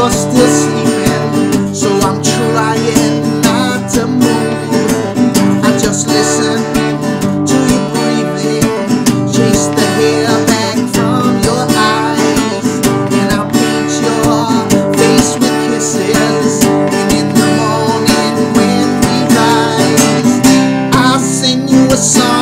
you're still sleeping So I'm trying not to move I just listen to you breathing. Chase the hair back from your eyes. And I'll paint your face with kisses. And in the morning when we rise I'll sing you a song.